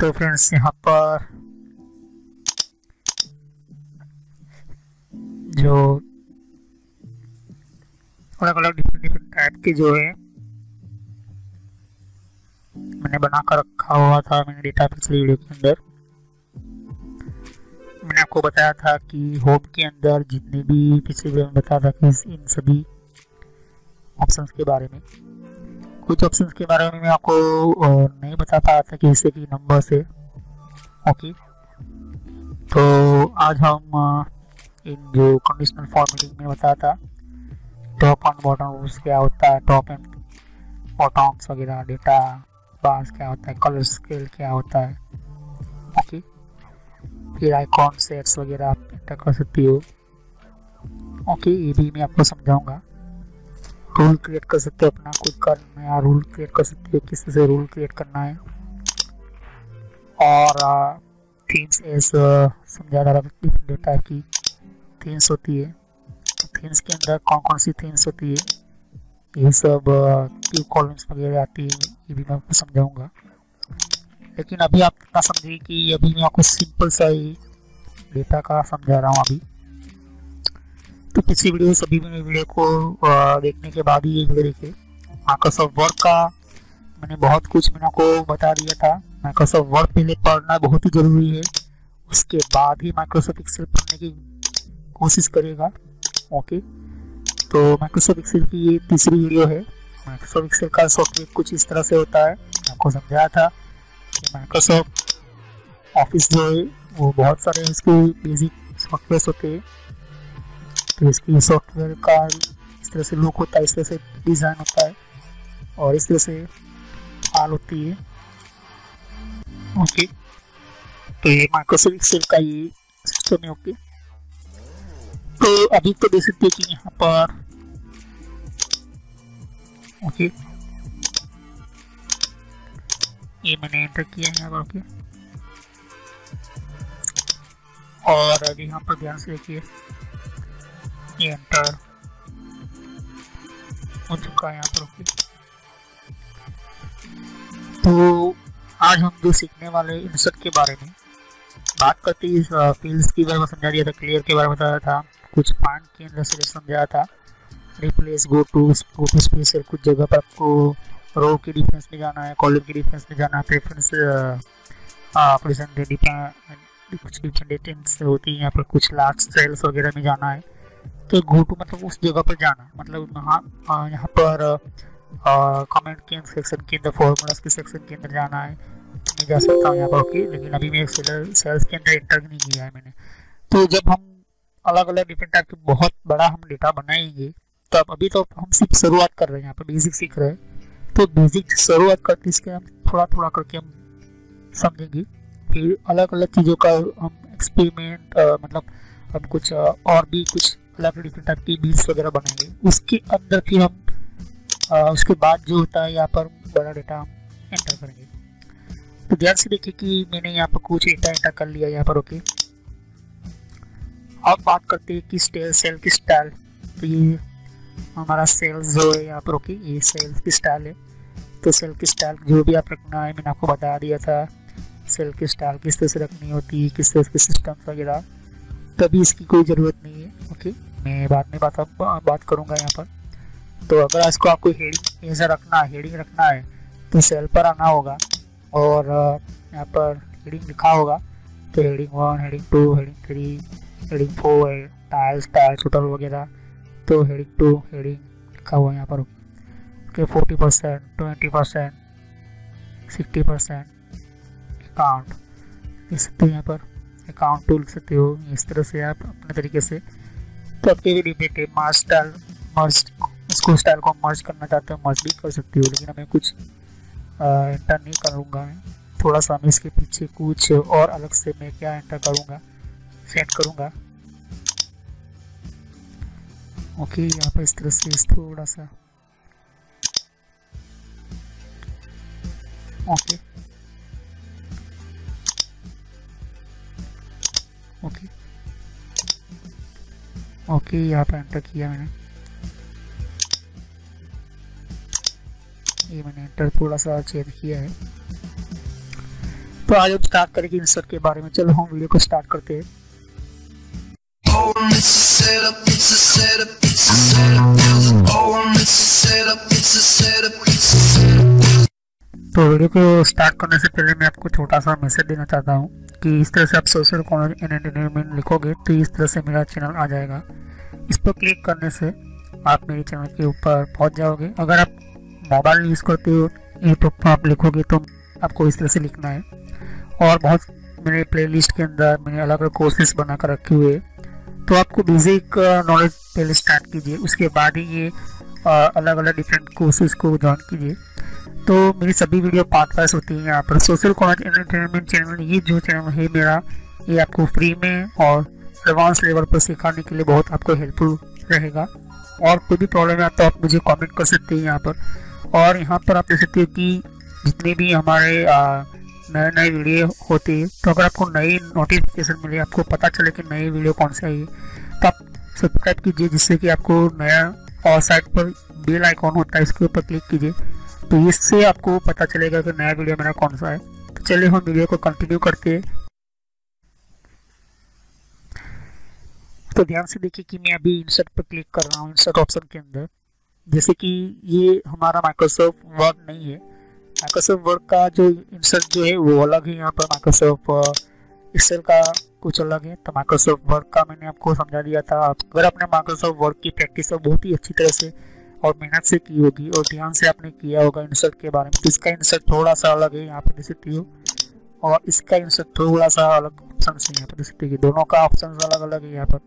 तो फ्रेंड्स यहाँ पर जो अलग अलग डिफरेंट डिफरेंट टाइप के जो है, मैंने बना कर रखा हुआ था मैंने डेटा पिछली वीडियो के अंदर। मैंने आपको बताया था कि होम के अंदर जितने भी पिछले वीडियो बताया था कि इन सभी ऑप्शंस के बारे में। कुछ ऑप्शंस के बारे में मैं आपको नहीं बता पाया था कि कि नंबर से। ओके तो आज हम इन जो कंडीशनल फॉर्मेटिंग में बताया था टॉप एंड बॉटम रूल्स क्या होता है टॉप एंड बॉटम्स वगैरह डेटा बार्स क्या होता है कलर स्केल क्या होता है। ओके फिर आइकॉन सेट्स वगैरह आप एंटर कर सकती हो। ओके ये भी मैं आपको समझाऊँगा। रूल क्रिएट कर सकते हो अपना खुद का नया रूल क्रिएट कर सकते हो, किस तरह से रूल क्रिएट करना है। और थीम्स एस समझा जा रहा है डिफरेंट टाइप की थीम्स होती है। तो थीम्स के अंदर कौन कौन सी थीम्स होती है? ये सब क्यू कॉलम्स वगैरह आती है, ये भी मैं आपको समझाऊँगा। लेकिन अभी आप इतना समझिए कि अभी मैं आपको सिंपल सा ही डेटा का समझा रहा हूँ अभी। तो पिछली वीडियो सभी मैंने वीडियो को देखने के बाद ही ये वीडियो देखे। माइक्रोसॉफ्ट वर्ड का मैंने बहुत कुछ मैंने को बता दिया था। माइक्रोसॉफ्ट वर्ड पहले पढ़ना बहुत ही ज़रूरी है। उसके बाद ही माइक्रोसॉफ्ट एक्सेल पढ़ने की कोशिश करेगा। ओके तो माइक्रोसॉफ्ट एक्सेल की ये तीसरी वीडियो है। माइक्रोसॉफ्ट एक्सेल का सॉफ्टवेयर कुछ इस तरह से होता है। आपको समझाया था कि माइक्रोसॉफ्ट ऑफ़िस जो है, वो बहुत सारे इसके बेसिक सॉफ्टवेयर होते हैं। तो इसकी सॉफ्टवेयर का इस तरह से लुक होता है, इस तरह से डिज़ाइन होता है और इस तरह से फाल होती है। ओके तो ये माइक्रोसॉफ्ट एक्सेल का ये सिस्टम है ओके तो अभी तो देख सकते हैं कि यहाँ पर। ओके ये मैंने एंटर किया है यहाँ ओके और अभी यहाँ पर ध्यान से देखिए। एंटर हो चुका है यहाँ पर ओके तो आज हम जो सीखने वाले इंसर्ट के बारे में बात करते ही। फील्ड्स की बारे में समझा दिया था क्लियर के बारे में बताया था। कुछ पॉइंट के अंदर से समझाया था। Replace go to go to space कुछ जगह पर आपको रो के डिफरेंस में जाना है कॉलम के डिफरेंस में जाना है प्रेफरेंस कुछ डिपेंडेंस होती है, यहाँ पर कुछ लार्ज सेल्स वगैरह में जाना है। तो गो टू मतलब उस जगह पर जाना मतलब यहाँ यहाँ पर कमेंट के सेक्शन के अंदर फॉर्मूलाज के सेक्शन के अंदर जाना है। मैं जा सकता हूँ यहाँ पर ओके लेकिन अभी मैं सेल्स के अंदर इंटर नहीं किया है मैंने। तो जब हम अलग अलग डिफरेंट टाइप के बहुत बड़ा हम डेटा बनाएँगे तो अब, अभी तो हम सिर्फ़ शुरुआत कर रहे हैं, यहाँ पर बेसिक सीख रहे हैं। तो बेसिक शुरुआत करके इसके हम थोड़ा थोड़ा करके हम समझेंगे। फिर अलग अलग चीज़ों का हम एक्सपेरिमेंट मतलब हम कुछ और भी कुछ अलग डिफरेंट टाइप की बीज वगैरह बनाएँगे। उसके अंदर फिर हम आ, उसके बाद जो होता है यहाँ पर बड़ा डेटा हम एंटर करेंगे। तो ध्यान से देखिए कि मैंने यहाँ पर कुछ डेटा एंटर कर लिया यहाँ पर ओके अब बात करते हैं कि सेल की स्टाइल तो ये हमारा सेल्स जो है यहाँ पर ओके ये सेल्स की स्टाइल है। तो सेल की स्टाइल जो भी आप रखना है मैंने आपको बता दिया था। सेल की स्टाइल किस तरह से रखनी होती है किस तरह के सिस्टम वगैरह। तभी इसकी कोई ज़रूरत नहीं है। ओके मैं बाद में बात बात करूँगा यहाँ पर। तो अगर इसको आपको हेडिंग ऐसा रखना है हेडिंग रखना है तो सेल पर आना होगा और यहाँ पर हेडिंग लिखा होगा। तो heading one heading two heading three heading four tiles tiles total वगैरह। तो हेडिंग टू हेडिंग लिखा हुआ है यहाँ पर। Okay forty percent twenty percent sixty percent account लिख सकते हो यहाँ पर। अकाउंट टू लिख सकते हो इस तरह से आप अपने तरीके से तो डिपेंड है मार्च स्टाइल मर्ज इसको स्टाइल को मर्ज करना चाहते हो मर्ज भी कर सकते हो, लेकिन हमें कुछ एंटर नहीं करूँगा। मैं थोड़ा सा मैं इसके पीछे कुछ और अलग से मैं क्या एंटर करूँगा सेट करूँगा। ओके यहाँ पर इस तरह से थोड़ा सा। ओके ओके, यहाँ पर एंटर किया मैंने। ये मैंने एंटर थोड़ा सा चेंज किया है। तो आज हम स्टार्ट करेंगे इंसर्ट के बारे में। चलो हम वीडियो को स्टार्ट करते हैं। तो वीडियो को स्टार्ट करने से पहले मैं आपको छोटा सा मैसेज देना चाहता हूँ कि इस तरह से आप सोशल कॉलेज एंड एंटरटेनमेंट लिखोगे तो इस तरह से मेरा चैनल आ जाएगा। इस पर क्लिक करने से आप मेरे चैनल के ऊपर पहुँच जाओगे। अगर आप मोबाइल यूज़ करते हो यूट्यूब पर आप लिखोगे तो आपको इस तरह से लिखना है। और बहुत मेरे प्लेलिस्ट के अंदर मैंने अलग अलग कोर्सेज बना कर रखे हुए तो आपको बेसिक नॉलेज पहले स्टार्ट कीजिए, उसके बाद ही ये अलग अलग डिफरेंट कोर्सेज को ज्वाइन कीजिए। तो मेरी सभी वीडियो पार्ट वाइज होती है यहाँ पर। सोशल कॉलेज एंटरटेनमेंट चैनल ये जो चैनल है मेरा, ये आपको फ्री में और एडवांस लेवल पर सिखाने के लिए बहुत आपको हेल्पफुल रहेगा। और कोई भी प्रॉब्लम है तो आप मुझे कमेंट कर सकते हैं यहाँ पर। और यहाँ पर आप देख सकते हो कि जितने भी हमारे नए नए वीडियो होते हैं तो अगर आपको नई नोटिफिकेशन मिले, आपको पता चले कि नई वीडियो कौन सी है तो आप सब्सक्राइब कीजिए, जिससे कि आपको नया और साइड पर बेल आइकॉन होता है, इसके ऊपर क्लिक कीजिए। तो इससे आपको पता चलेगा कि नया वीडियो मेरा कौन सा है। तो चलिए हम वीडियो को कंटिन्यू करते हैं। तो ध्यान से देखिए कि मैं अभी इंसर्ट पर क्लिक कर रहा हूँ इंसर्ट ऑप्शन के अंदर। जैसे कि ये हमारा माइक्रोसॉफ्ट वर्ड नहीं है। माइक्रोसॉफ्ट वर्ड का जो इंसर्ट जो है, वो अलग है। यहाँ पर माइक्रोसॉफ्ट एक्सेल का कुछ अलग है। तो माइक्रोसॉफ्ट वर्ड का मैंने आपको समझा दिया था। अगर आपने माइक्रोसॉफ्ट वर्ड की प्रैक्टिस बहुत ही अच्छी तरह से और मेहनत से की होगी और ध्यान से आपने किया होगा इंसर्ट के बारे में। इसका इंसर्ट थोड़ा सा अलग है, यहाँ पर देख सकती हो। और इसका इंसर्ट थोड़ा सा अलग ऑप्शन है, यहाँ पर देख सकते हो दोनों का ऑप्शन अलग अलग है यहाँ पर।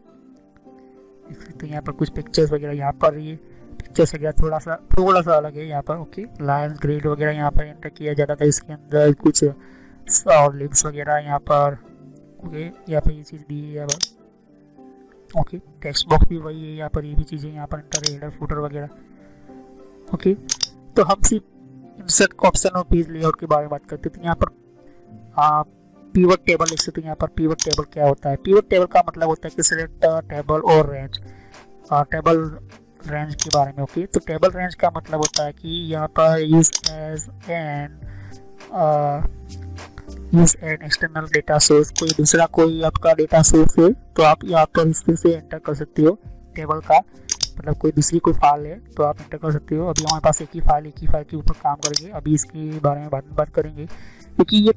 तो यहाँ पर कुछ पिक्चर्स वगैरह यहाँ पर ये पिक्चर्स वगैरह थोड़ा सा थोड़ा सा अलग है यहाँ पर ओके लाइन ग्रेड वगैरह यहाँ पर एंटर किया जाता था, इसके अंदर कुछ, और लिंक्स वगैरह यहाँ पर ओके यहाँ पर ये चीज़ दी है, यहाँ पर। ओके टेक्स्ट बॉक्स भी वही है, यहाँ पर ये भी चीज़ें यहाँ पर इंटर हेडर फुटर वगैरह। ओके तो हम सिर्फ़ इंसर्ट ऑप्शन और पेज लेआउट के बारे में बात करते थे। यहाँ पर आप पीवट टेबल लिख सकते हैं, यहाँ पर पीवट टेबल क्या होता है? पीवट टेबल का मतलब होता है कि सिलेक्ट टेबल और रेंज टेबल रेंज के बारे में ओके तो टेबल रेंज का मतलब होता है कि यहाँ पर use as an use an external data source कोई दूसरा कोई आपका डेटा सोर्स है तो आप यहाँ पर इस तरह से एंटर कर सकते हो टेबल का। मतलब कोई दूसरी कोई फ़ाइल है तो आप एंटर कर सकते हो। अभी हमारे पास एक ही फ़ाइल एक ही फ़ाइल के ऊपर काम करेंगे। अभी इसके बारे में बात बात करेंगे। क्योंकि ये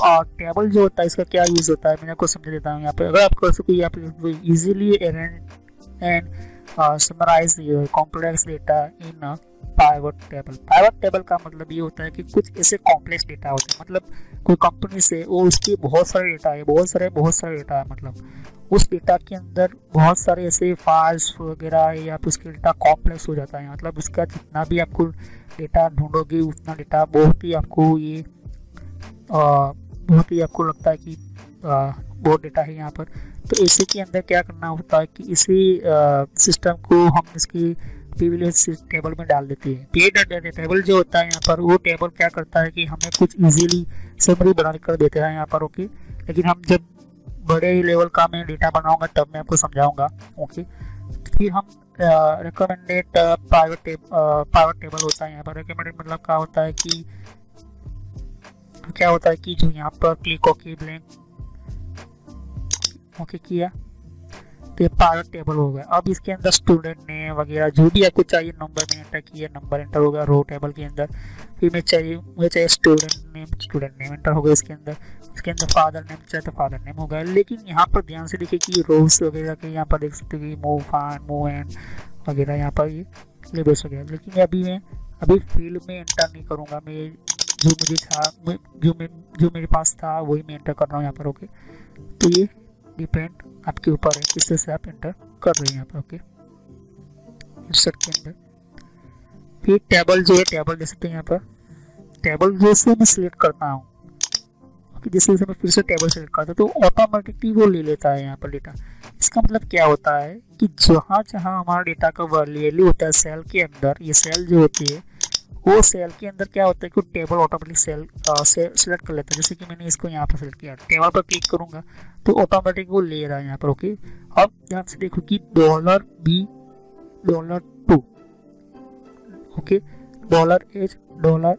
टेबल जो होता है, इसका क्या यूज़ होता है, मैं आपको समझ देता हूँ यहाँ पर अगर आप कर सको यहाँ पे easily and summarize complex data in pivot table pivot table का मतलब ये होता है कि कुछ ऐसे कॉम्प्लेक्स डेटा होते हैं। मतलब कोई कंपनी से, वो उसके बहुत सारे डेटा है, बहुत सारे बहुत सारे डेटा है मतलब। उस डेटा के अंदर बहुत सारे ऐसे फाइल्स वगैरह या फिर उसके डेटा कॉम्प्लेक्स हो जाता है। मतलब उसका जितना भी आपको डेटा ढूंढोगे, उतना डेटा बहुत ही आपको ये बहुत ही आपको लगता है कि बहुत डेटा है यहाँ पर। तो इसी के अंदर क्या करना होता है कि इसी सिस्टम को हम इसकी प्रिविलेज टेबल में डाल देते हैं। पी टेबल जो होता है यहाँ पर, वो टेबल क्या करता है कि हमें कुछ इजीली समरी बना कर देते हैं यहाँ पर ओके लेकिन हम जब बड़े लेवल का मैं डेटा बनाऊँगा, तब मैं आपको समझाऊँगा ओके फिर हम रिकमेंडेड प्राइवेट प्राइवेट टेबल होता है यहाँ पर। रिकमेंडेड मतलब क्या होता है कि, क्या होता है कि जो यहाँ पर क्लिक ओके ब्लैंक ओके किया। तो ये पायलट टेबल हो गया। अब इसके अंदर स्टूडेंट नेम वगैरह जो भी आपको चाहिए नंबर में एंटर किया नंबर एंटर होगा रो टेबल के अंदर। फिर मैं चाहिए, मुझे चाहिए student name student name enter होगा इसके अंदर। इसके अंदर फादर नेम चाहिए तो फादर नेम होगा लेकिन यहाँ पर ध्यान से देखिए कि रोज वगैरह के यहाँ पर देख सकते हो कि फान मूव एंड वगैरह यहाँ पर ये लेबल्स वगैरह लेकिन अभी मैं, अभी फ़ील्ड में एंटर नहीं करूँगा। मैं जो मुझे था जो मैं, जो मेरे पास था, वही मैं एंटर कर रहा हूँ यहाँ पर ओके तो ये डिपेंड आपके ऊपर है किस तरह से आप एंटर कर रहे हैं यहाँ पर ओके इंसर्ट के अंदर। फिर टेबल जो है टेबल देख सकते हैं यहाँ पर। टेबल जैसे मैं सिलेक्ट करता हूँ। जैसे जैसे मैं फिर से टेबल सेलेक्ट करता हूँ तो ऑटोमेटिकली वो ले लेता है यहाँ पर डेटा इसका मतलब क्या होता है कि जहाँ जहाँ हमारा डेटा का वैल्यू होता है सेल के अंदर, ये सेल जो होती है, वो सेल के अंदर क्या होता है कि टेबल ऑटोमेटिक सेल सेलेक्ट कर लेता है। जैसे कि मैंने इसको यहाँ पर सेलेक्ट किया। टेबल पर क्लिक करूँगा तो ऑटोमेटिक वो ले रहा है यहाँ पर ओके अब ध्यान से देखो कि dollar B dollar two okay dollar H dollar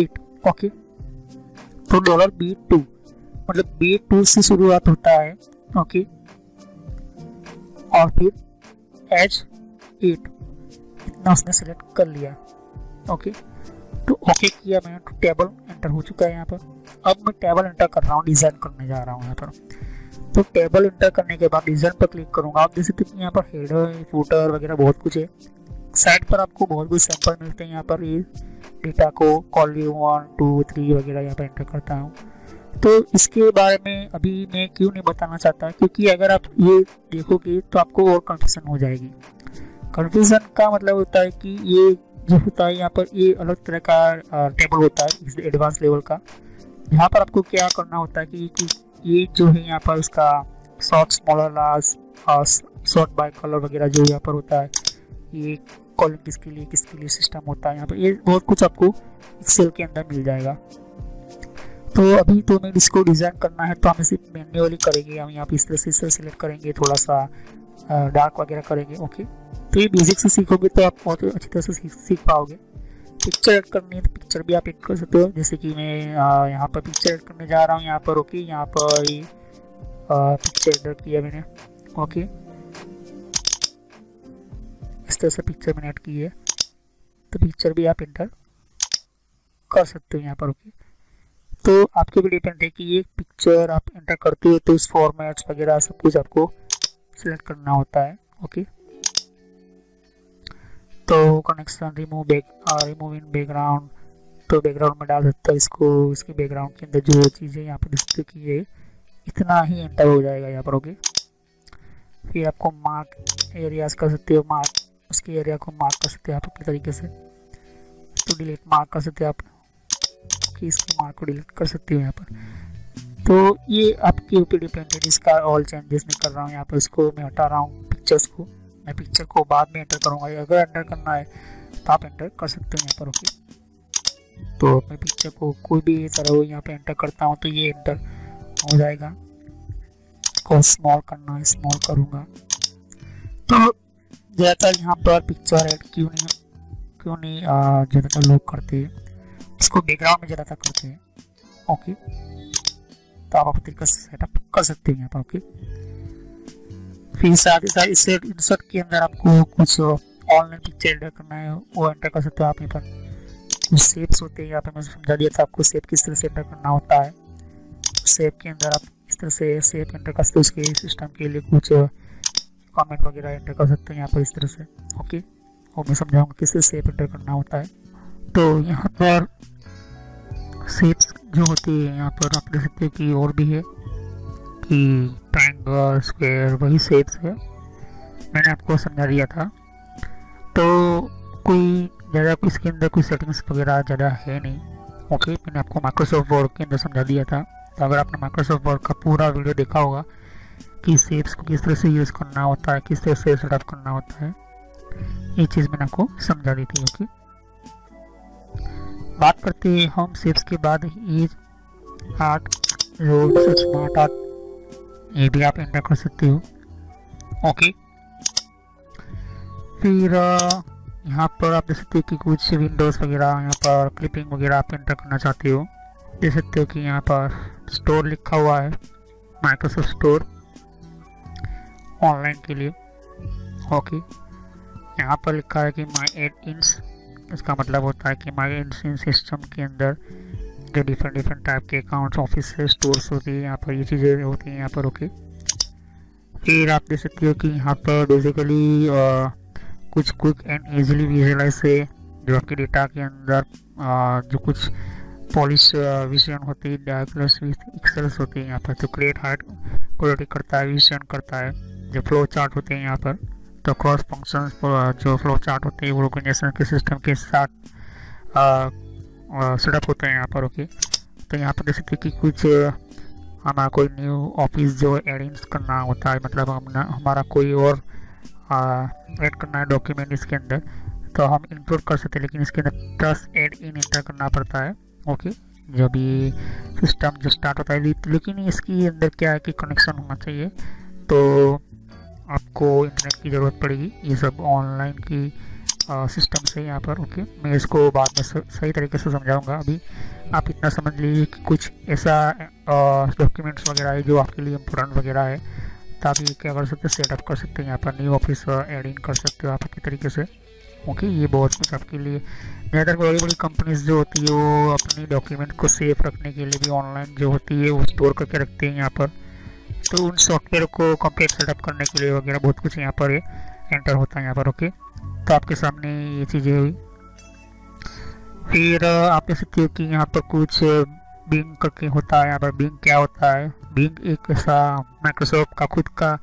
eight okay तो डॉलर बी टू मतलब बी टू से शुरुआत होता है ओके और फिर एच एट इतना उसने सेलेक्ट कर लिया ओके तो ओके किया मैंने तो टेबल एंटर हो चुका है यहाँ पर। अब मैं टेबल इंटर कर रहा हूँ डिज़ाइन करने जा रहा हूँ यहाँ पर। तो टेबल इंटर करने के बाद डिज़ाइन पर क्लिक करूँगा। आप देख सकते हैं यहाँ पर हेडर फूटर वगैरह बहुत कुछ है। साइड पर आपको बहुत कुछ सैंपल मिलते हैं। यहाँ पर ये डेटा को कॉल्यूम वन टू थ्री वगैरह यहाँ पर एंटर करता हूँ। तो इसके बारे में अभी मैं क्यों नहीं बताना चाहता? क्योंकि अगर आप ये देखोगे तो आपको और कन्फ्यूज़न हो जाएगी। कंफ्यूजन का मतलब होता है कि ये जो होता है, यहाँ पर ये अलग तरह का टेबल होता है एडवांस लेवल का। यहाँ पर आपको क्या करना होता है कि, ये जो है यहाँ पर उसका sort smaller large sort by colour वगैरह जो यहाँ पर होता है ये कॉलम किसके लिए किसके लिए सिस्टम होता है यहाँ पर? ये बहुत कुछ आपको एक्सेल के अंदर मिल जाएगा। तो अभी तो हमें इसको डिज़ाइन करना है तो हम इसे मैन्युअली करेंगे हम यहाँ पर इस तरह से इस सिलेक्ट करेंगे थोड़ा सा डार्क वगैरह करेंगे ओके तो ये बेसिक से सीखोगे तो आप बहुत अच्छी तरह से सीख पाओगे। पिक्चर ऐड करनी है तो पिक्चर भी आप ऐड कर सकते हो जैसे कि मैं यहाँ पर पिक्चर ऐड करने जा रहा हूँ, यहाँ पर ओके यहाँ पर पिक्चर ऐड किया मैंने। ओके। इस तरह से पिक्चर मैंने ऐड की है। तो पिक्चर भी आप एंटर कर सकते हो यहाँ पर, ओके। तो आपके भी डिपेंड है कि ये पिक्चर आप एंटर करते हो तो इस फॉर्मेट्स वगैरह सब कुछ आपको सिलेक्ट करना होता है, ओके। तो connection remove back remove in background तो बैकग्राउंड में डाल सकते हो इसको, इसके बैकग्राउंड के अंदर जो चीज़ें यहाँ पर डिस्प्ले की है, इतना ही एंटर हो जाएगा यहाँ पर ओके फिर आपको मार्क एरियाज़ कर सकते हो मार्क उसके एरिया को मार्क कर सकते हो आप अपने तरीके से। तो डिलीट मार्क कर सकते हो आप, कि इसके मार्क को डिलीट कर सकते हो यहाँ पर। तो ये आपके ऊपर डिपेंड है, इसका ऑल चेंजेस मैं कर रहा हूँ यहाँ पर, इसको मैं हटा रहा हूँ पिक्चर्स को। मैं पिक्चर को बाद में एंटर करूँगा। अगर एंटर करना है तो आप एंटर कर सकते हैं यहाँ पर ओके तो मैं पिक्चर को कोई भी तरह यहाँ पे एंटर करता हूँ तो ये एंटर हो जाएगा। को स्मॉल करना है स्मॉल करूँगा। तो ज़्यादातर यहाँ पर पिक्चर एड क्यों नहीं क्यों नहीं ज़्यादातर लोग करते हैं। इसको बैकग्राउंड में ज़्यादातर करते हैं ओके तो आप अपने तरीके से सेटअप कर सकते हैं यहाँ पर ओके फिर साथ ही साथ इसे इंसर्ट के अंदर आपको कुछ ऑनलाइन पिक्चर एंटर करना है, वो एंटर कर सकते हो आप यहाँ पर। कुछ सेप्स होते हैं, यहाँ पे मैं समझा दिया था आपको सेप किस तरह से एंटर करना होता है। सेप के अंदर आप इस तरह से सेप एंटर कर सकते हो, उसके सिस्टम के लिए कुछ कमेंट वगैरह एंटर कर सकते हैं यहाँ पर इस तरह से। ओके और मैं समझाऊँगा किस तरह सेप एंटर करना होता है। तो यहाँ पर सेप्स जो होती है, यहाँ पर आप देख सकते हैं कि और भी है। कि ट्रायंगल स्क्वायर वही शेप्स है। मैंने आपको समझा दिया था। तो कोई ज़्यादा इसके अंदर कोई सेटिंग्स वगैरह ज़्यादा है नहीं। ओके मैंने आपको माइक्रोसॉफ्ट वर्ड के अंदर समझा दिया था। तो अगर आपने माइक्रोसॉफ्ट वर्ड का पूरा वीडियो देखा होगा कि शेप्स को किस तरह से यूज़ करना होता है, किस तरह से सेटअप करना होता है, ये चीज़ मैंने आपको समझा दी थी ओके बात करते हैं हम शेप्स के बाद। ये आर्ट रोड स्मार्ट आर्ट ये भी आप एंटर कर सकते हो। ओके। फिर यहाँ पर आप देख सकते हो कि कुछ विंडोज़ वगैरह, यहाँ पर क्लिपिंग वगैरह आप एंटर करना चाहते हो। देख सकते हो कि यहाँ पर स्टोर लिखा हुआ है माइक्रोसॉफ्ट स्टोर ऑनलाइन के लिए। ओके। यहाँ पर लिखा है कि माई एड इंस इसका मतलब होता है कि माई इन सिस्टम के अंदर जो डिफरेंट डिफरेंट टाइप के अकाउंट्स ऑफ़िस स्टोर्स होती है, यहाँ पर ये चीज़ें होती हैं, यहाँ पर ओके फिर आप देख सकते हो कि यहाँ पर बेसिकली कुछ क्विक एंड इजीली विजुअलाइज से जो आपके डेटा के अंदर जो कुछ पॉलिश विजन होती है डायग्नस एक्सेल्स होती है यहाँ पर तो क्रिएट हार्ट क्वालिटी करता है विजन करता है, जो फ्लो चार्ट होते हैं यहाँ पर तो क्रॉस फ़ंक्शन जो फ्लो चार्ट होते हैं, वो ऑर्गेनाइजेशन के सिस्टम के साथ सेटअप होते हैं यहाँ पर ओके तो यहाँ पर सकते कि कुछ हमारा कोई न्यू ऑफ़िस जो एडिंग्स करना होता है मतलब हम हमारा कोई और ऐड करना है डॉक्यूमेंट इसके अंदर तो हम इंक्लूड कर सकते हैं, लेकिन इसके अंदर प्लस एड इन इंटर करना पड़ता है ओके जो भी सिस्टम जो स्टार्ट होता है, लेकिन इसके अंदर क्या है कि कनेक्शन होना चाहिए तो आपको इंटरनेट की ज़रूरत पड़ेगी, ये सब ऑनलाइन की सिस्टम से यहाँ पर ओके मैं इसको बाद में सही तरीके से समझाऊँगा। अभी आप इतना समझ लीजिए कि कुछ ऐसा डॉक्यूमेंट्स वगैरह है जो आपके लिए इम्पोर्टेंट वगैरह है तो आप ये क्या कर सकते हैं सेटअप कर सकते हैं, यहाँ पर न्यू ऑफ़िस एड इन कर सकते हो आप अपने तरीके से। ओके ये बहुत कुछ आपके लिए। ज़्यादातर बड़ी बड़ी कंपनीज़ जो होती है, वो अपनी डॉक्यूमेंट को सेफ़ रखने के लिए भी ऑनलाइन जो होती है, वो स्टोर करके रखते हैं यहाँ पर। तो उन सॉफ्टवेयर को कंप्लीट सेटअप करने के लिए वगैरह बहुत कुछ यहाँ पर एंटर होता है यहाँ पर ओके तो आपके सामने ये चीज़ें हुई। फिर आप देख सकते हो कि यहाँ पर कुछ बिंग करके होता है, यहाँ पर बिंग क्या होता है? बिंग एक ऐसा माइक्रोसॉफ्ट का खुद का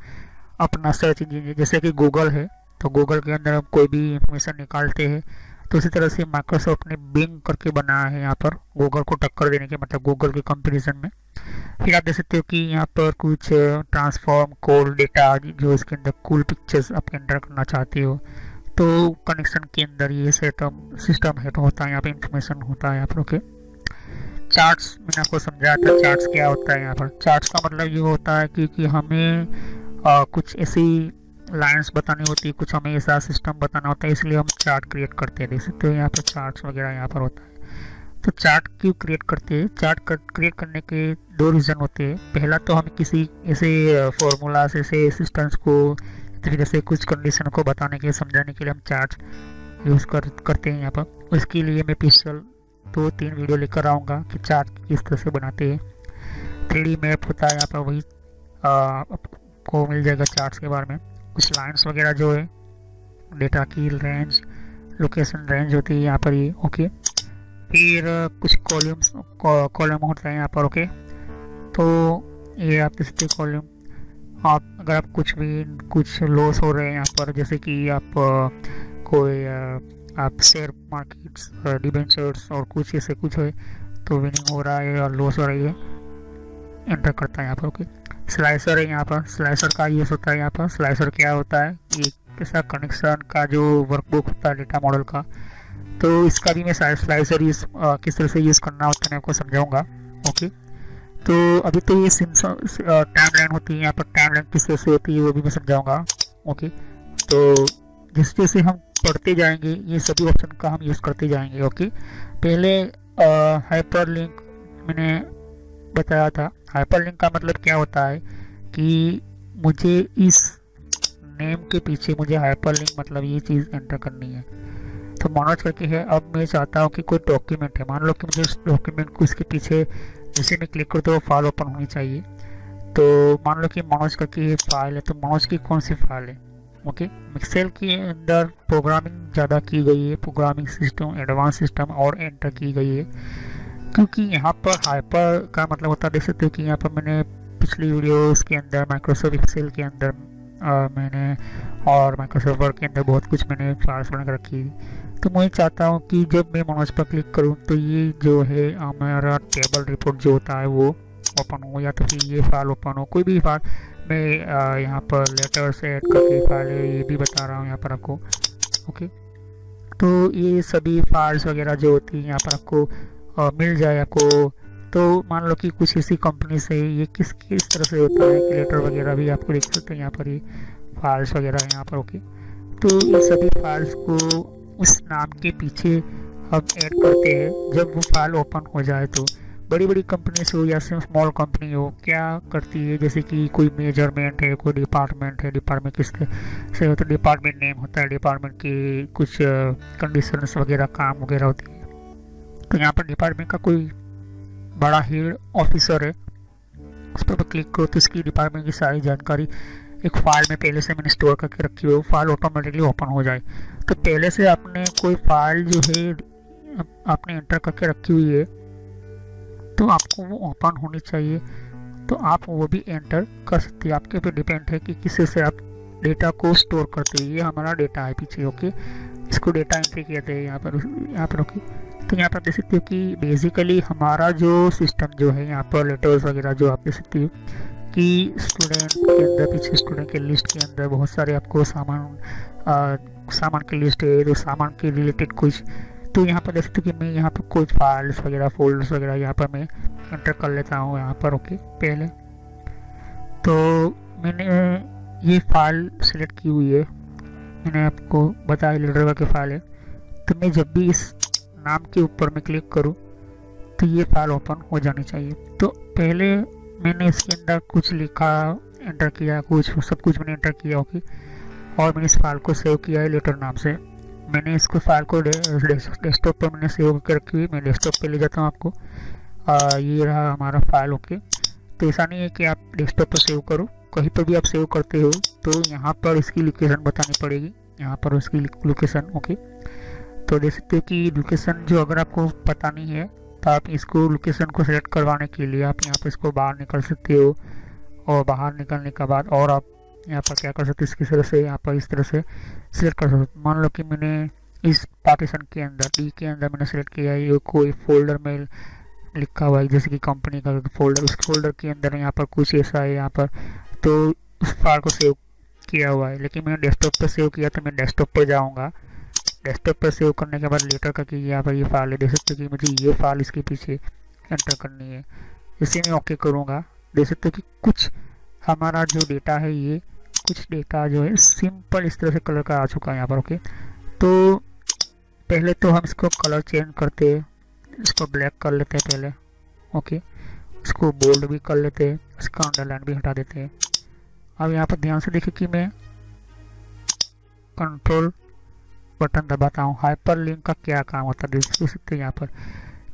अपना सर्च इंजन जैसे कि गूगल है। तो गूगल के अंदर हम कोई भी इंफॉर्मेशन निकालते हैं तो उसी तरह से माइक्रोसॉफ्ट ने बिंग करके बनाया है यहाँ पर गूगल को टक्कर देने के मतलब गूगल के कंपैरिजन में। फिर आप देख सकते हो कि यहाँ पर कुछ ट्रांसफॉर्म कोड डेटा जो इसके अंदर कूल पिक्चर्स आप एंटर करना चाहते हो। तो कनेक्शन के अंदर ये सेटअप सिस्टम है तो होता है यहाँ पे इंफॉर्मेशन होता है यहाँ पर ओके चार्ट्स मैंने आपको समझाया था चार्ट्स क्या होता है यहाँ पर। चार्ट्स का मतलब ये होता है कि, कि हमें आ, कुछ ऐसी लाइंस बतानी होती है कुछ हमें ऐसा सिस्टम बताना होता है इसलिए हम चार्ट क्रिएट करते हैं। देख सकते हो यहाँ पर चार्ट्स वगैरह यहाँ पर होता है। तो चार्ट क्यों क्रिएट करते हैं? चार्ट कर, क्रिएट करने के दो रीज़न होते हैं। पहला तो हम किसी ऐसे फॉर्मूला से ऐसे सिस्टम्स को तरीके से कुछ कंडीशन को बताने के लिए, समझाने के लिए हम चार्ट यूज़ कर, करते हैं यहाँ पर। उसके लिए मैं पिछल दो तीन वीडियो लेकर आऊँगा कि चार्ट किस तरह से बनाते हैं। थ्री मैप होता है यहाँ पर, वही आपको मिल जाएगा चार्ट्स के बारे में। कुछ लाइन्स वगैरह जो है डेटा की रेंज लोकेशन रेंज होती है यहाँ पर ये ओके फिर कुछ कॉलम्स कॉलम होता है यहाँ पर ओके तो ये आप सकते कॉलम आप, अगर आप कुछ भी, कुछ लॉस हो रहे हैं यहाँ पर, जैसे कि आप कोई आप शेयर मार्केट्स डिबेंचर्स और कुछ ऐसे कुछ है तो विनिंग हो रहा है और लॉस हो रही है एंटर करता है यहाँ पर ओके स्लाइसर है यहाँ पर स्लाइसर का यूज़ होता है यहाँ पर। स्लाइसर क्या होता है? ये कैसा कनेक्शन का जो वर्कबुक होता है डेटा मॉडल का तो इसका भी मैं स्लाइसर यूज़ किस तरह से यूज़ करना होता है मैं आपको समझाऊँगा ओके तो अभी तो ये टाइम लाइन होती है, यहाँ पर टाइम लाइन किस तरह से होती है, वो भी मैं समझाऊँगा। ओके तो जिस जैसे हम पढ़ते जाएँगे, ये सभी ऑप्शन का हम यूज़ करते जाएँगे ओके पहले हाइपर लिंक मैंने बताया था। हाइपर लिंक का मतलब क्या होता है कि मुझे इस नेम के पीछे मुझे हाइपर लिंक मतलब ये चीज़ एंटर करनी है। तो मनोज करके है, अब मैं चाहता हूँ कि कोई डॉक्यूमेंट है। मान लो कि मुझे उस डॉक्यूमेंट को इसके पीछे जैसे में क्लिक करता हूँ फ़ाइल ओपन होनी चाहिए। तो मान लो कि मनोज का ये फ़ाइल है तो मनोज की कौन सी फ़ाइल है? ओके मिक्सेल के अंदर प्रोग्रामिंग ज़्यादा की गई है प्रोग्रामिंग सिस्टम एडवांस सिस्टम और एंटर की गई है। क्योंकि यहाँ पर हाइपर का मतलब होता है देख सकते हो कि यहाँ पर मैंने पिछली वीडियोस के अंदर माइक्रोसॉफ्ट एक्सेल के अंदर आ, मैंने और माइक्रोसॉफ्ट वर्ड के अंदर बहुत कुछ मैंने फाइल्स बना रखी तो मैं चाहता हूँ कि जब मैं मनोज पर क्लिक करूँ तो ये जो है हमारा टेबल रिपोर्ट जो होता है वो ओपन हो या तो फिर ये फ़ाइल ओपन हो। कोई भी फ़ाइल मैं यहाँ पर लेटर्स ऐड करके फ़ाइल है ये भी बता रहा हूँ यहाँ पर आपको ओके तो ये सभी फाइल्स वगैरह जो होती है यहाँ पर आपको आ, मिल जाए आपको। तो मान लो कि कुछ इसी कंपनी से ये किस किस तरह से होता है लेटर वगैरह भी आपको देख सकते हैं यहाँ पर ये फाइल्स वगैरह यहाँ पर ओके तो ये सभी फाइल्स को उस नाम के पीछे हम ऐड करते हैं। जब वो फ़ाइल ओपन हो जाए तो। बड़ी बड़ी कंपनी हो या सिर्फ़ स्मॉल कंपनी हो, क्या करती है? जैसे कि कोई मेज़रमेंट है, कोई डिपार्टमेंट है डिपार्टमेंट किस से होता है? डिपार्टमेंट नेम होता है डिपार्टमेंट की कुछ कंडीशंस वगैरह, काम वगैरह होती है। तो यहाँ पर डिपार्टमेंट का कोई बड़ा हेड ऑफिसर है, उस पर क्लिक करो तो इसकी डिपार्टमेंट की सारी जानकारी एक फ़ाइल में पहले से मैंने स्टोर करके रखी हुई फ़ाइल ऑटोमेटिकली ओपन हो जाए। तो पहले से आपने कोई फ़ाइल जो है, आपने एंटर करके रखी हुई है तो आपको वो ओपन होनी चाहिए। तो आप वो भी एंटर कर सकते हैं। आपके ऊपर डिपेंड है कि किसी से आप डेटा को स्टोर करते हैं। ये हमारा डेटा है पीछे ओके इसको डेटा एंट्री कहते हैं यहाँ पर यहाँ पर ओके तो यहाँ पर देख सकते हो कि बेसिकली हमारा जो सिस्टम जो है, यहाँ पर लेटर्स वगैरह जो आप देख सकते हो कि स्टूडेंट के अंदर, पीछे स्टूडेंट के लिस्ट के अंदर बहुत सारे आपको सामान सामान की लिस्ट है तो सामान के रिलेटेड कुछ तो यहाँ पर देख सकते हो कि मैं यहाँ पर कुछ फाइल्स वगैरह फोल्डर्स वगैरह यहाँ पर मैं एंटर कर लेता हूँ यहाँ पर ओके पहले। तो मैंने ये फ़ाइल सेलेक्ट की हुई है। मैंने आपको बताया लेटर की फ़ाइल है। तो मैं जब भी इस नाम के ऊपर मैं क्लिक करूँ तो ये फ़ाइल ओपन हो जानी चाहिए। तो पहले मैंने इसके अंदर कुछ लिखा एंटर किया, कुछ, सब कुछ मैंने एंटर किया ओके और मैंने इस फ़ाइल को सेव किया है लेटर नाम से। मैंने इसको फ़ाइल को डेस्कटॉप पर मैंने सेव करके मैं डेस्कटॉप पे ले जाता हूँ आपको। आ, ये रहा हमारा फ़ाइल ओके। तो ऐसा नहीं है कि आप डेस्कटॉप पर सेव करो। कहीं पर भी आप सेव करते हो तो यहाँ पर इसकी लोकेशन बतानी पड़ेगी। यहाँ पर उसकी लोकेशन ओके। तो देख सकते हो कि लोकेशन जो अगर आपको पता नहीं है तो आप इसको लोकेशन को सेलेक्ट करवाने के लिए आप यहाँ पर इसको बाहर निकल सकते हो। और बाहर निकलने के बाद और आप यहाँ पर क्या कर सकते इसकी तरह से यहाँ पर इस तरह से सिलेक्ट कर सकते मान लो कि मैंने इस पार्टीशन के अंदर डी के अंदर मैंने सेलेक्ट किया है, ये कोई फोल्डर में लिखा हुआ है, जैसे कि कंपनी का फोल्डर उस फोल्डर के अंदर यहाँ पर कुछ ऐसा है यहाँ पर तो उस फ़ाइल को सेव किया हुआ है। लेकिन मैंने डेस्कटॉप पर सेव किया तो मैं डेस्कटॉप पर जाऊँगा। डेस्कटॉप पर सेव करने के बाद लेटर का कि यहाँ पर ये फ़ाइल है। देख सकते कि मुझे ये फ़ाइल इसके पीछे एंटर करनी है। इसे मैं ओके करूँगा। देख सकते कि कुछ हमारा जो डेटा है ये कुछ डेटा जो है सिंपल इस तरह से कलर का आ चुका है यहाँ पर ओके तो पहले तो हम इसको कलर चेंज करते हैं, इसको ब्लैक कर लेते हैं पहले ओके इसको बोल्ड भी कर लेते हैं, इसका अंडरलाइन भी हटा देते हैं। अब यहाँ पर ध्यान से देखिए कि मैं कंट्रोल बटन दबाता हूँ। हाइपर लिंक का क्या काम होता है? देख सकते हैं यहाँ पर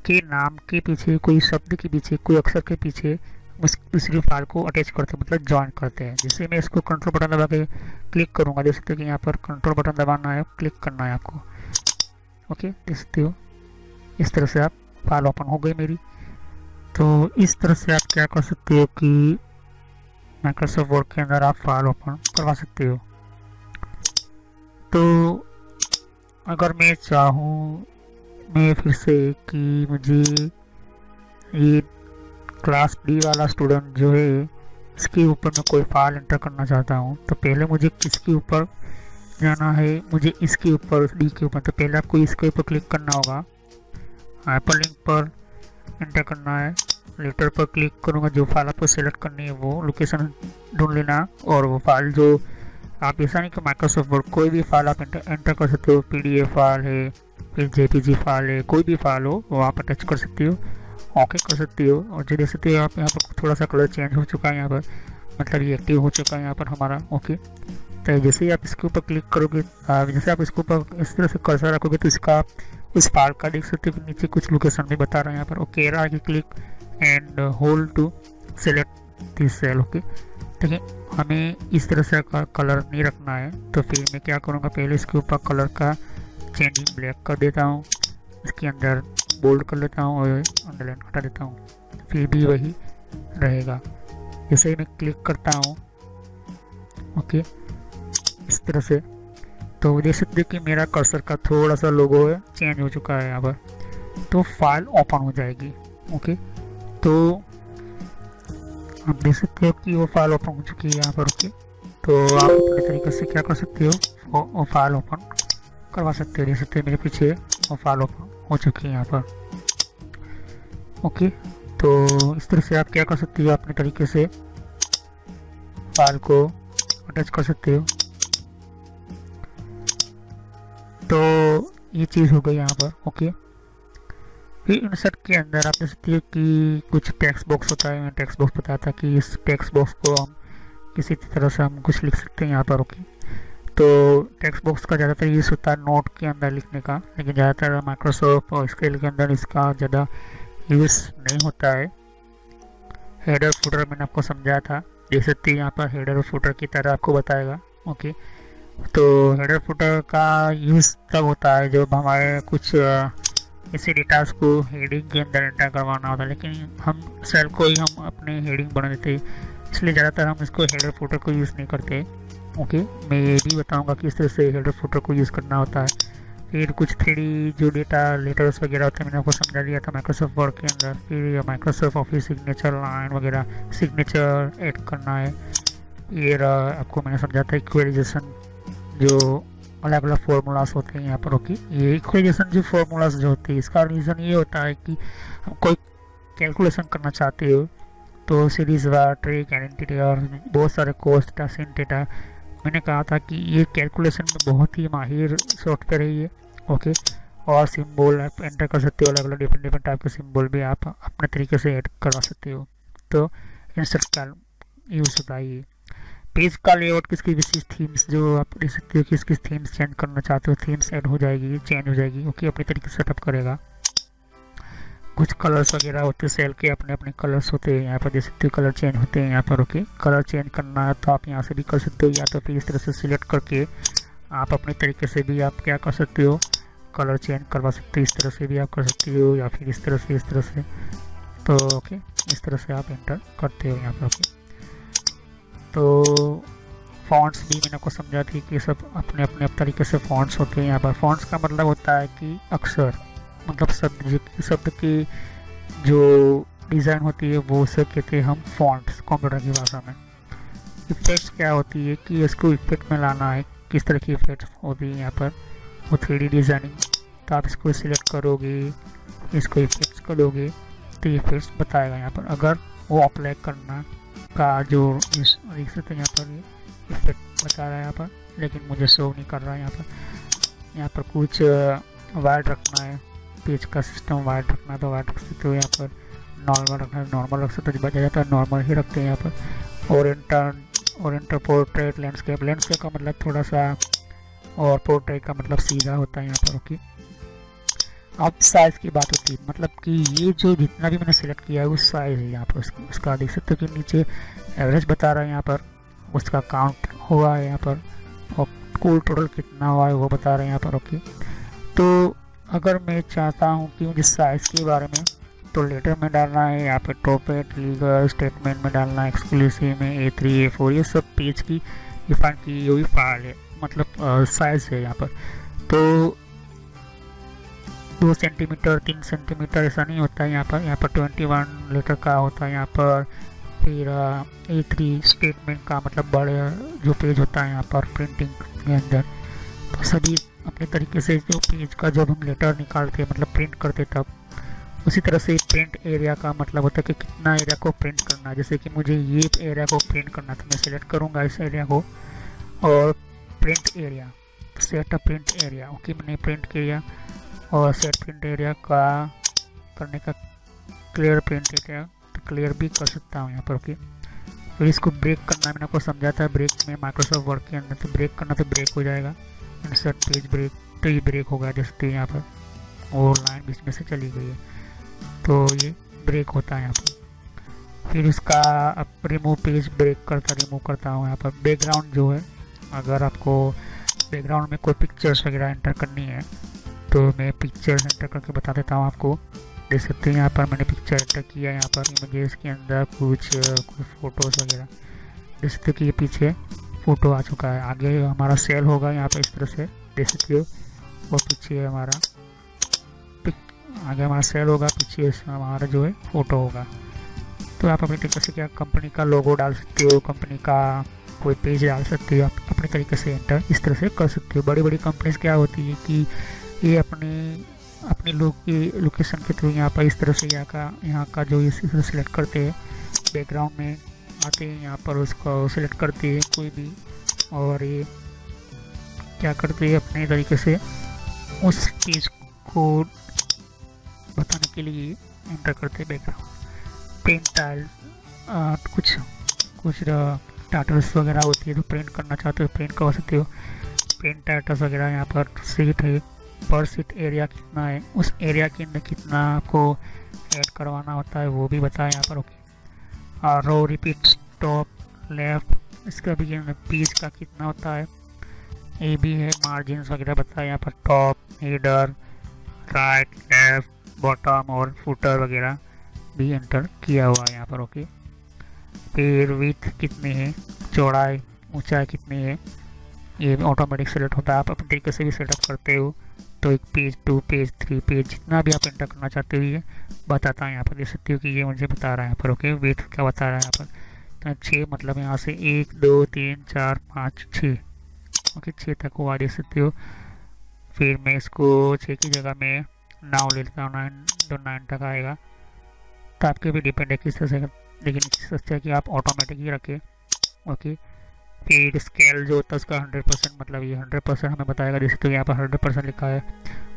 कि नाम के पीछे, कोई शब्द के पीछे, कोई अक्षर के पीछे दूसरी फ़ाइल को अटैच करते हैं मतलब ज्वाइन करते हैं। जैसे मैं इसको कंट्रोल बटन दबा के क्लिक करूँगा, देख सकते हो कि यहाँ पर कंट्रोल बटन दबाना है क्लिक करना है आपको। ओके देख सकते हो? इस तरह से आप फ़ाइल ओपन हो गई मेरी। तो इस तरह से आप क्या कर सकते हो कि माइक्रोसॉफ्ट वर्ड के अंदर आप फ़ाइल ओपन करवा सकते हो। तो अगर मैं चाहूँ, मैं फिर से कि मुझे ये क्लास डी वाला स्टूडेंट जो है इसके ऊपर मैं कोई फ़ाइल एंटर करना चाहता हूँ। तो पहले मुझे किसके ऊपर जाना है। मुझे इसके ऊपर डी के ऊपर तो पहले आपको इसके ऊपर क्लिक करना होगा। हाइपर लिंक पर एंटर करना है। लेटर पर क्लिक करूँगा। जो फ़ाइल आपको सेलेक्ट करनी है वो लोकेशन ढूंढ लेना। और वो फ़ाइल जो आप ऐसा नहीं कि माइक्रोसॉफ्ट वर्ड कोई भी फ़ाइल आप एंटर, एंटर कर सकते हो। पीडीएफ फ़ाइल है फिर जे फ़ाइल है कोई भी फ़ाइल हो वो आप अटैच कर सकते हो। ओके कर सकती हो। और जो देख सकते हो आप, यहाँ पर थोड़ा सा कलर चेंज हो चुका है यहाँ पर। मतलब ये एक्टिव हो चुका है यहाँ पर हमारा ओके तो जैसे ही आप इसके ऊपर क्लिक करोगे जैसे आप इसके ऊपर इस तरह से कर्सर रखोगे तो इसका उस पार्क का देख सकते हो नीचे कुछ लोकेशन भी बता रहा है यहाँ पर। ओके रहा है click and hold to select this cell okay देखिए, हमें इस तरह से कलर नहीं रखना है। तो फिर मैं क्या करूँगा, पहले इसके ऊपर कलर का चेंजिंग ब्लैक कर देता हूँ। इसके अंदर बोल्ड कर लेता हूँ और अंडरलाइन हटा देता हूँ। फिर भी वही रहेगा। जैसे ही मैं क्लिक करता हूँ। ओके। इस तरह से। तो देख सकते कि मेरा कर्सर का थोड़ा सा लोगो है चेंज हो चुका है यहाँ पर। तो फ़ाइल ओपन हो जाएगी। ओके। तो आप देख सकते हो कि वो फ़ाइल ओपन हो चुकी है यहाँ पर। ओके। तो आप अपने तरीके से क्या कर सकते हो? वो, फ़ाइल ओपन करवा सकते हो। देख सकते हो मेरे पीछे वो फ़ाइल ओपन हो चुकी है यहाँ पर। ओके तो इस तरह से आप क्या कर सकते हो, अपने तरीके से फ़ाइल को अटैच कर सकते हो। तो ये चीज़ हो गई यहाँ पर, ओके। फिर इंसर्ट के अंदर आप देख सकते हो कि कुछ टेक्स्ट बॉक्स होता है टेक्स्ट बॉक्स बताया था कि इस टेक्स्ट बॉक्स को हम किसी तरह से हम कुछ लिख सकते हैं यहाँ पर, ओके। तो टेक्स्ट बॉक्स का ज़्यादातर यूज़ होता है नोट के अंदर लिखने का, लेकिन ज़्यादातर माइक्रोसॉफ्ट और स्केल के अंदर इसका ज़्यादा यूज़ नहीं होता है। हेडर फूटर मैंने आपको समझाया था, देख सकते हैं यहाँ पर हेडर फूटर की तरह आपको बताएगा ओके तो हेडर फूटर का यूज़ तब होता है जब हमारे कुछ इसी डेटास को हेडिंग के अंदर एंटर करवाना होता है, लेकिन हम सेल को ही हम अपने हेडिंग बना देते हैं, इसलिए ज़्यादातर हम इसको हेडर फूटर को यूज़ नहीं करते। ओके, मैं ये भी बताऊँगा कि इस तरह से हेडर फुटर को यूज़ करना होता है। फिर कुछ थ्री जो डेटा लेटर्स वगैरह होते हैं, मैंने आपको समझा दिया था माइक्रोसॉफ्ट वर्ड के अंदर। फिर माइक्रोसॉफ्ट ऑफ़िस सिग्नेचर लाइन वगैरह सिग्नेचर ऐड करना है। ये रहा आपको मैंने समझा था इक्वेलाइजेशन जो अलग अलग फार्मूलाज होते हैं यहाँ पर, ओके। ये इक्वेशन जो फार्मूलाज जो होते हैं, इसका रीज़न ये होता है कि हम कोई कैलकुलेशन करना चाहते हो तो सीरीज़ वार ट्रिक आइडेंटिटी और बहुत सारे कोस्ट डेटा सिन डेटा मैंने कहा था कि ये कैलकुलेशन में बहुत ही माहिर सॉफ्टवेयर है ये ओके और सिंबल आप एंटर कर सकते हो अलग अलग डिफरेंट डिफरेंट टाइप के सिंबल भी आप अपने तरीके से ऐड करवा सकते हो। तो इंसर्ट का यूज़ होता है ये पेज का लेआउट किसकी विशेष थीम्स जो आप देख सकते हो किस किस थीम्स चेंज करना चाहते हो थीम्स ऐड हो जाएगी चेंज हो जाएगी ओके अपने तरीके से सेटअप करेगा। कुछ कलर्स वगैरह होते सेल के अपने अपने कलर्स होते हैं यहाँ पर देख सकते हो कलर चेंज होते हैं, यहाँ पर ओके कलर चेंज करना है तो आप यहाँ से भी कर सकते हो, या तो फिर इस तरह से सिलेक्ट करके आप अपने तरीके से भी आप क्या कर सकते हो? कलर चेंज करवा सकते हो, इस तरह से भी आप कर सकते हो, या फिर इस तरह से, इस तरह से। तो ओके इस तरह से आप एंटर करते हो यहाँ पर ओके तो फॉन्ट्स भी मैंने को समझा थी कि सब अपने अपने तरीके से फॉन्ट्स होते हैं यहाँ पर। फॉन्ट्स का मतलब होता है कि अक्सर मतलब शब्द शब्द की जो डिज़ाइन होती है, वो उसे कहते हैं हम फॉन्ट्स कंप्यूटर की भाषा में। इफेक्ट्स क्या होती है कि इसको इफ़ेक्ट में लाना है, किस तरह की इफेक्ट्स होती है यहाँ पर, वो थ्री डिज़ाइनिंग तो आप इसको सिलेक्ट करोगे, इसको इफेक्ट्स करोगे तो इफेक्ट्स बताएगा यहाँ पर। अगर वो अप्लाई करना का जो इस देख सकते हैं यहाँ पर इफ़ेक्ट बता रहा है यहाँ पर, लेकिन मुझे शो नहीं कर रहा है यहाँ पर। यहाँ पर कुछ वायर रखना है। पेज का सिस्टम वाइड रखना तो वाइड रख सकते हो यहाँ पर। नॉर्मल रखना है, नॉर्मल रख सकते हो बचा जाता है, नॉर्मल ही रखते हैं यहाँ पर। और इंटर और इंटर पोर्ट्रेट लैंडस्केप। लैंडस्केप का मतलब थोड़ा सा और पोर्ट्रेट का मतलब सीधा होता है यहाँ पर, ओके। अब साइज़ की बात होती है मतलब कि ये जो जितना भी मैंने सेलेक्ट किया है उस साइज़ है यहाँ पर। उसकी उसका देख सकते हो कि नीचे एवरेज बता रहा है यहाँ पर। उसका काउंट हुआ है यहाँ पर, और कुल टोटल कितना हुआ है वो बता रहे हैं यहाँ पर, ओके। तो अगर मैं चाहता हूँ कि मुझे साइज़ के बारे में तो लेटर में डालना है, यहाँ पे टॉपेट लीगल स्टेटमेंट में डालना है एक्सक्लूसिव में ए थ्री ए फोर ये सब पेज की डिफाइन की हुई फ़ाइल है मतलब साइज़ है यहाँ पर। तो दो सेंटीमीटर तीन सेंटीमीटर ऐसा नहीं होता है यहाँ पर यहाँ पर ट्वेंटी वन लीटर का होता है यहाँ पर, फिर ए थ्री स्टेटमेंट का मतलब बड़े जो पेज होता है यहाँ पर प्रिंटिंग के अंदर। तो सभी अपने तरीके से जो पेज का जब हम लेटर निकालते हैं मतलब प्रिंट करते तब, उसी तरह से प्रिंट एरिया का मतलब होता है कि कितना एरिया को प्रिंट करना है। जैसे कि मुझे ये एरिया को प्रिंट करना तो मैं सिलेक्ट करूँगा इस एरिया को और print area set a print area okay मैंने प्रिंट किया और सेट प्रिंट एरिया का करने का क्लियर प्रिंट एरिया तो क्लियर भी कर सकता हूँ यहाँ पर ओके फिर इसको ब्रेक करना, मैंने आपको समझा था ब्रेक में माइक्रोसॉफ्ट वर्ड के अंदर तो ब्रेक करना तो ब्रेक हो जाएगा। इंसर्ट पेज ब्रेक ये ब्रेक होगा जैसे यहाँ पर। और लाइन बीच में से चली गई है। तो ये ब्रेक होता है यहाँ पर। फिर इसका अब रिमूव पेज ब्रेक करता रिमूव करता हूँ यहाँ पर। बैकग्राउंड जो है, अगर आपको बैकग्राउंड में कोई पिक्चर्स वगैरह एंटर करनी है तो मैं पिक्चर्स एंटर करके बता देता हूँ आपको। देख सकते हैं यहाँ पर मैंने पिक्चर एंटर किया यहाँ पर। इमेजेस के अंदर कुछ कुछ फ़ोटोज़ वगैरह। देख सकते कि ये पीछे फ़ोटो आ चुका है। आगे हमारा सेल होगा यहाँ पर इस तरह से, देख सकते हो। और पीछे हमारा आगे हमारा सेल होगा, पीछे हमारा जो है फ़ोटो होगा। तो आप अपने तरीके से क्या कंपनी का लोगो डाल सकते हो कंपनी का कोई पेज डाल सकते हो, आप अपने तरीके से एंटर इस तरह से कर सकते हो। बड़ी बड़ी कंपनीज़ क्या होती है कि ये अपने अपने लोग की लोकेशन के थ्रू यहाँ पर इस तरह से यहाँ का यहाँ का जो इस तरह सेलेक्ट करते हैं। बैकग्राउंड में आते हैं यहाँ पर उसको सेलेक्ट करते हैं कोई भी और ये क्या करते हैं अपने तरीके से उस चीज़ को बताने के लिए एंटर करते हैं बैकग्राउंड पेंट टाइल कुछ कुछ टाटल्स वगैरह होती है तो प्रिंट करना चाहते हो प्रिंट करवा सकते हो। पेंट टाटल्स वगैरह यहाँ पर सीट है, पर सीट एरिया कितना है, उस एरिया के अंदर कितना आपको ऐड करवाना होता है वो भी बताया यहाँ पर ओके और रो रिपीट टॉप लेफ़्ट इसका भी पीस का कितना होता है? ए भी है मार्जिन वगैरह बताया यहाँ पर top header right left bottom और फुटर वगैरह भी एंटर किया हुआ है यहाँ पर ओके फिर विथ कितनी है? चौड़ाई, ऊंचाई कितनी है? ये ऑटोमेटिक सेलेक्ट होता है, आप अपने तरीके से भी सेटअप करते हो। तो एक page two page three page जितना भी आप एंटर करना चाहते हो, ये बताता है यहाँ पर, देख सकते हो कि ये मुझे बता रहा है यहाँ पर ओके वेट क्या बता रहा है यहाँ पर? तो छः मतलब यहाँ से एक, दो, तीन, चार, पाँच छः ओके छः तक हुआ, देख सकते हो। फिर मैं इसको छः की जगह में नाव ले लेता हूँ नाइन दो नाइन तक आएगा। तो आपके भी डिपेंड है किस तरह से, लेकिन इससे अच्छा कि आप ऑटोमेटिक ही रखें। ओके फिर स्केल जो होता है उसका हंड्रेड परसेंट मतलब ये हंड्रेड परसेंट हमें बताएगा। जैसे तो यहाँ पर हंड्रेड परसेंट लिखा है।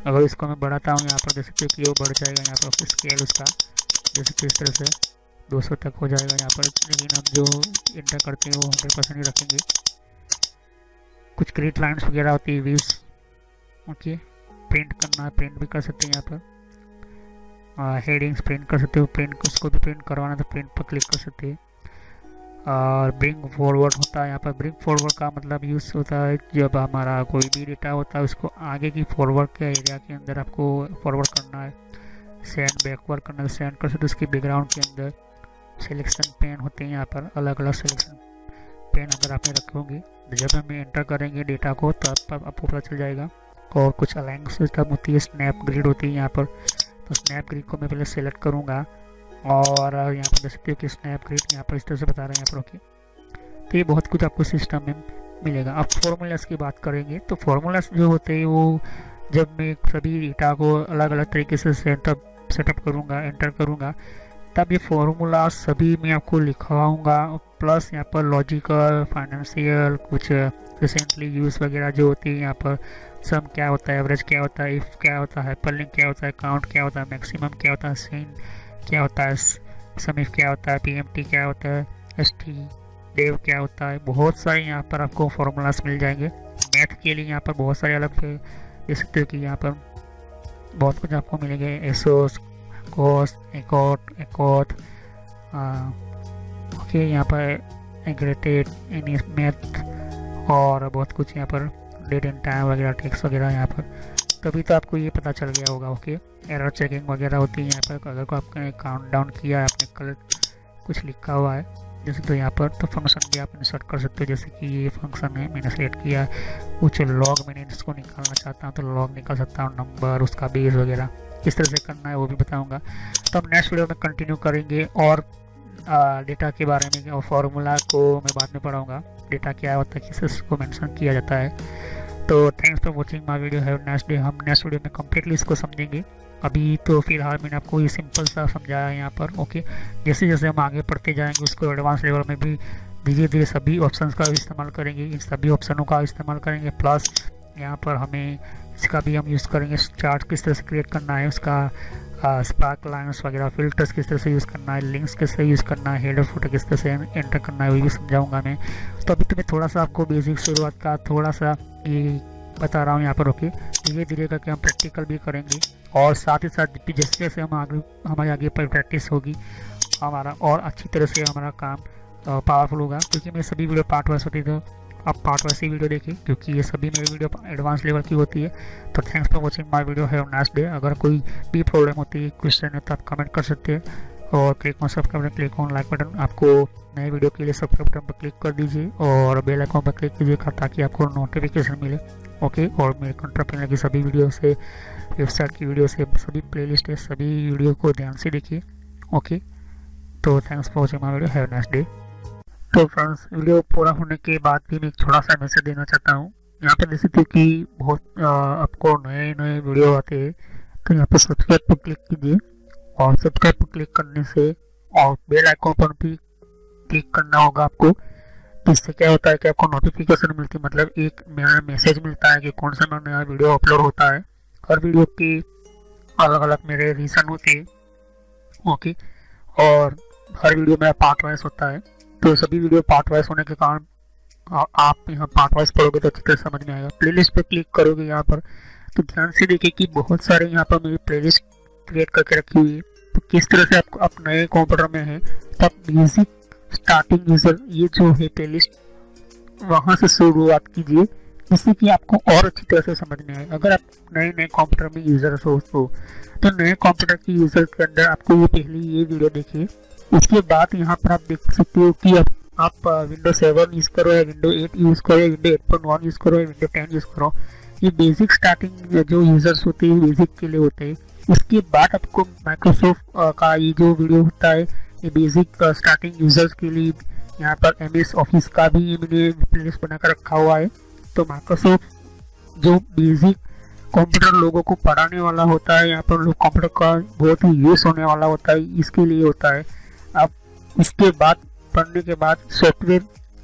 अगर इसको मैं बढ़ाता हूँ यहाँ पर, जैसे कि वो बढ़ जाएगा यहाँ पर स्केल उसका, जैसे इस तरह से 200 तक हो जाएगा यहाँ पर। लेकिन हम जो इंटर करते हैं वो हंड्रेड परसेंट ही रखेंगे। कुछ क्रिएट लाइन्स वगैरह होती है व्यूज़ ओके प्रिंट करना है प्रिंट भी कर सकते हैं यहाँ पर। हेडिंग्स प्रिंट कर सकते हो प्रिंट उसको भी प्रिंट करवाना तो प्रिंट पर क्लिक कर सकते हैं। और ब्रिंग फॉरवर्ड होता है। यहाँ पर ब्रिंग फॉरवर्ड का मतलब यूज़ होता है। जब हमारा कोई भी डेटा होता है, उसको आगे की फॉरवर्ड के एरिया के अंदर आपको फॉरवर्ड करना है। सेंड बैकवर्ड करना है। सेंड कर सकते उसके बैकग्राउंड के अंदर। सिलेक्शन पेन होते हैं यहाँ पर अलग अलग सिलेक्शन पेन अगर आपने रखे होंगे। जब हम एंटर करेंगे डेटा को, तब आपको पता चल जाएगा। और कुछ अलाइंग सिस्टम होती है स्नैप ग्रिड होती है यहाँ पर। तो स्नैप ग्रिड को मैं पहले सेलेक्ट करूँगा। और यहाँ पर हो कि स्नैप ग्रिड यहाँ पर इस तरह से बता रहे हैं यहाँ पर ओके तो ये बहुत कुछ आपको सिस्टम में मिलेगा। अब फॉर्मूलास की बात करेंगे तो फॉर्मूलास जो होते हैं वो जब मैं सभी डेटा को अलग अलग तरीके से सेटअप सेटअप करूँगा एंटर करूँगा, तब ये फॉर्मूला सभी मैं आपको लिखवाऊँगा। प्लस यहाँ पर लॉजिकल फाइनेंशियल कुछ रिसेंटली यूज़ वगैरह जो होती है, यहाँ पर सम क्या होता है एवरेज क्या होता है इफ़ क्या होता है परलिंग क्या होता है काउंट क्या होता है मैक्सिमम क्या होता है सीन क्या होता है? समीफ क्या होता है? पीएमटी क्या होता है? एस डेव क्या होता है? बहुत सारे यहाँ पर आपको फॉर्मूलाज मिल जाएँगे। मैथ के लिए यहाँ पर बहुत सारे अलग देख सकते हो कि यहाँ पर बहुत कुछ आपको मिलेंगे। एसोस कोस एकॉट एकॉट ओके यहाँ पर एग्रेटेड मैथ और बहुत कुछ यहाँ पर डेट एंड टाइम वगैरह टेक्स वगैरह यहाँ पर। तभी तो आपको ये पता चल गया होगा ओके एरर चेकिंग वगैरह होती है यहाँ पर। अगर को आपने काउंट डाउन किया है, आपने कल कुछ लिखा हुआ है, जैसे तो यहाँ पर तो फ़ंक्शन भी आप इंसर्ट कर सकते हो, जैसे कि ये फ़ंक्शन है, मैंने सेलेक्ट किया कुछ लॉग मैंने इसको निकालना चाहता हूँ तो लॉग निकाल सकता हूँ नंबर उसका बेस वगैरह। किस तरह से करना है वो भी बताऊँगा। तो हम नेक्स्ट वीडियो में कंटिन्यू करेंगे और डेटा के बारे में और फार्मूला को मैं बाद में पढ़ाऊँगा। डेटा क्या होता है, किस इसको मैंशन किया जाता है। तो thanks for watching my video have next day हम नेक्स्ट वीडियो में कम्प्लीटली इसको समझेंगे। अभी तो फ़िलहाल मैंने आपको ये सिंपल सा समझाया यहाँ पर ओके जैसे जैसे हम आगे पढ़ते जाएँगे, उसको एडवांस लेवल में भी धीरे धीरे सभी ऑप्शंस का इस्तेमाल करेंगे, इन सभी ऑप्शनों का इस्तेमाल करेंगे प्लस यहाँ पर हमें इसका भी हम यूज़ करेंगे चार्ट किस तरह से क्रिएट करना है, उसका स्पार्क लाइन्स वगैरह फिल्टर्स किस तरह से यूज़ करना है लिंक्स किस तरह यूज़ करना है हेडर फ़ोटो किस तरह से एंटर करना है, वो भी समझाऊँगा मैं। तो अभी तो मैं थोड़ा सा आपको बेसिक शुरुआत का थोड़ा सा ये बता रहा हूँ यहाँ पर ओके धीरे धीरे करके हम प्रैक्टिकल भी करेंगे। और साथ ही साथ जैसे जैसे हम आगे, हमारे आगे पर प्रैक्टिस होगी, हमारा और अच्छी तरह से हमारा काम पावरफुल होगा। क्योंकि मेरे सभी वीडियो पार्ट वाइज होती तो आप पार्ट वाइज ही वीडियो देखिए, क्योंकि ये सभी मेरी वीडियो एडवांस लेवल की होती है। तो thanks for watching my video have nice day अगर कोई भी प्रॉब्लम होती है क्वेश्चन है तो आप कमेंट कर सकते हैं। और click on subscribe button click on like button आपको नए वीडियो के लिए सब्सक्राइब बटन पर क्लिक कर दीजिए और बेल आइकॉन पर क्लिक कीजिएगा ताकि आपको नोटिफिकेशन मिले। ओके और मेरे कंट्रा की सभी वीडियो से वेबसाइट की वीडियो से सभी प्लेलिस्ट है सभी वीडियो को ध्यान से देखिए। ओके तो thanks for watching my video have nice day तो फ्रेंड्स वीडियो पूरा होने के बाद भी मैं थोड़ा सा मैसेज देना चाहता हूँ। यहाँ पर जैसे थे कि बहुत आपको नए नए वीडियो आते हैं। तो यहाँ पर सब्सक्राइब पर क्लिक कीजिए और सब्सक्राइब पर क्लिक करने से और बेल आइकॉन पर भी क्लिक करना होगा आपको। तो इससे क्या होता है कि आपको नोटिफिकेशन मिलती है। मतलब एक मेरा मैसेज मिलता है कि कौन सा नया वीडियो अपलोड होता है। हर वीडियो की अलग अलग मेरे रीज़न होते हैं। ओके और हर वीडियो मेरा पार्ट वाइज होता है। तो सभी वीडियो पार्ट वाइज होने के कारण आप यहाँ पार्ट वाइज पढ़ोगे तो अच्छी तरह समझ में आएगा। प्लेलिस्ट पे क्लिक करोगे यहाँ पर तो ध्यान से देखिए कि बहुत सारे यहाँ पर मेरी प्लेलिस्ट क्रिएट करके रखी हुई है। तो किस तरह से आप, आप नए कंप्यूटर में हैं तब म्यूज़िक स्टार्टिंग यूज़र ये जो है प्लेलिस्ट वहाँ से शुरुआत कीजिए। जिससे कि आपको और अच्छी तरह से समझ में आए। अगर आप नए नए कंप्यूटर में यूज़र हो तो तो नए कंप्यूटर के यूज़र के अंदर आपको ये पहले ये वीडियो देखिए। उसके बाद यहाँ पर आप देख सकते हो कि आप, आप विंडो सेवन यूज़ करो या विंडो एट यूज़ करो या window eight point one use करो या विंडो टेन यूज़ करो। ये बेसिक स्टार्टिंग जो यूज़र्स होते हैं बेसिक के लिए होते हैं। इसके बाद आपको माइक्रोसॉफ्ट का ये जो वीडियो होता है ये बेसिक स्टार्टिंग यूज़र्स के लिए यहाँ पर एम एस ऑफ़िस का भी ये मैंने प्लेलिस्ट बनाकर रखा हुआ है। तो माइक्रोसॉफ्ट जो बेसिक कंप्यूटर लोगों को पढ़ाने वाला होता है, यहाँ पर लोग कंप्यूटर का बहुत ही यूज़ होने वाला होता है, इसके लिए होता है। आप इसके बाद, पढ़ने के बाद सॉफ्टवेयर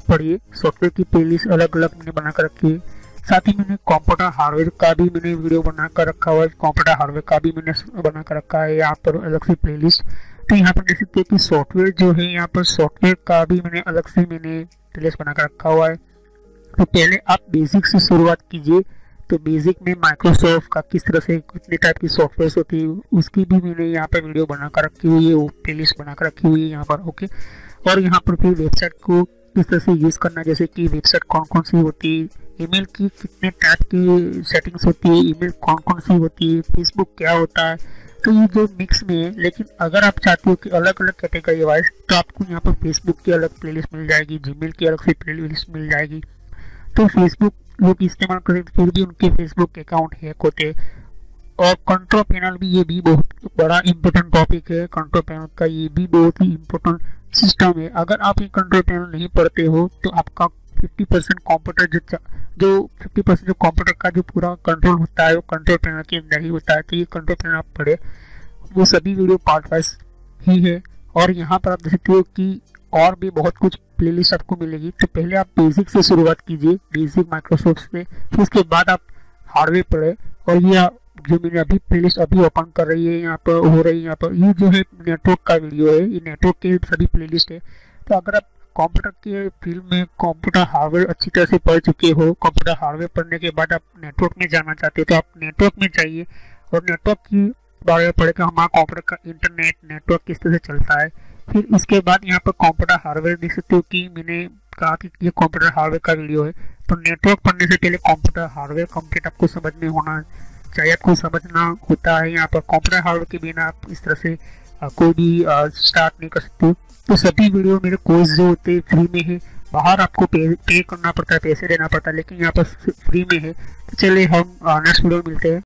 पढ़िए सॉफ्टवेयर की प्लेलिस्ट अलग अलग मैंने बना कर रखी है। साथ ही मैंने कंप्यूटर हार्डवेयर का भी मैंने वीडियो बना कर रखा हुआ है कंप्यूटर हार्डवेयर का भी मैंने बना कर रखा है, यहाँ पर अलग से प्लेलिस्ट तो यहाँ पर देख सकते हैं कि सॉफ्टवेयर जो है, यहाँ पर सॉफ्टवेयर का भी मैंने अलग से मैंने प्लेलिस्ट बना कर रखा हुआ है। तो पहले आप बेसिक से शुरुआत कीजिए। तो बेसिक में माइक्रोसॉफ्ट का किस तरह से कितने टाइप की सॉफ्टवेयर होती है, उसकी भी मैंने यहाँ पर वीडियो बनाकर रखी हुई है, वो प्लेलिस्ट बनाकर रखी हुई है यहाँ पर ओके और यहाँ पर फिर वेबसाइट को किस तरह से यूज़ करना, जैसे कि वेबसाइट कौन कौन सी होती है ईमेल की कितने टाइप की सेटिंग्स होती है ईमेल कौन कौन सी होती है फेसबुक क्या होता है तो ये जो मिक्स में है, लेकिन अगर आप चाहते हो कि अलग अलग कैटेगरी वाइज तो आपको यहाँ पर फेसबुक की अलग प्लेलिस्ट मिल जाएगी जीमेल की अलग से प्लेलिस्ट मिल जाएगी। तो फेसबुक लोग इस्तेमाल करते फिर भी उनके फेसबुक अकाउंट हैक होते और कंट्रोल पैनल भी, ये भी बहुत बड़ा इम्पोर्टेंट टॉपिक है। कंट्रोल पैनल का ये भी बहुत ही इम्पोर्टेंट सिस्टम है। अगर आप ये कंट्रोल पैनल नहीं पढ़ते हो तो आपका 50 परसेंट कंप्यूटर जो जो 50 परसेंट जो कंप्यूटर का जो पूरा कंट्रोल होता है, वो कंट्रोल पैनल के अंदर ही होता है। तो ये कंट्रोल पैनल आप पढ़े। वो सभी वीडियो पार्ट वाइज ही है। और यहाँ पर आप देख सकते हो कि और भी बहुत कुछ प्लेलिस्ट आपको मिलेगी। तो पहले आप बेसिक से शुरुआत कीजिए बेसिक माइक्रोसॉफ्ट से। फिर उसके बाद आप हार्डवेयर पढ़े और ये जो मैंने अभी प्लेलिस्ट अभी ओपन कर रही है, यहाँ पर हो रही है, यहाँ पर, ये जो है नेटवर्क का वीडियो है, ये नेटवर्क के सभी प्लेलिस्ट है। तो अगर आप कंप्यूटर के फ़ील्ड में कंप्यूटर हार्डवेयर अच्छी तरह से पढ़ चुके हो कंप्यूटर हार्डवेयर पढ़ने के बाद आप नेटवर्क में जाना चाहते हो तो आप नेटवर्क में जाइए। और नेटवर्क की बारे में पढ़े कि हमारा कंप्यूटर का इंटरनेट नेटवर्क किस तरह से चलता है फिर इसके बाद यहाँ पर कंप्यूटर हार्डवेयर देख सकते हो कि मैंने कहा कि ये कंप्यूटर हार्डवेयर का वीडियो है। तो नेटवर्क पढ़ने से पहले कंप्यूटर हार्डवेयर कंप्लीट आपको समझ में होना चाहिए। आपको समझना होता है यहाँ पर कंप्यूटर हार्डवेयर के बिना आप इस तरह से कोई भी स्टार्ट नहीं कर सकते। तो सभी वीडियो मेरे कोर्स जो होते हैं फ्री में है। बाहर आपको पे, पे करना पड़ता है पैसे देना पड़ता है लेकिन यहाँ पर फ्री में है। तो चलिए हम नेक्स्ट वीडियो मिलते हैं।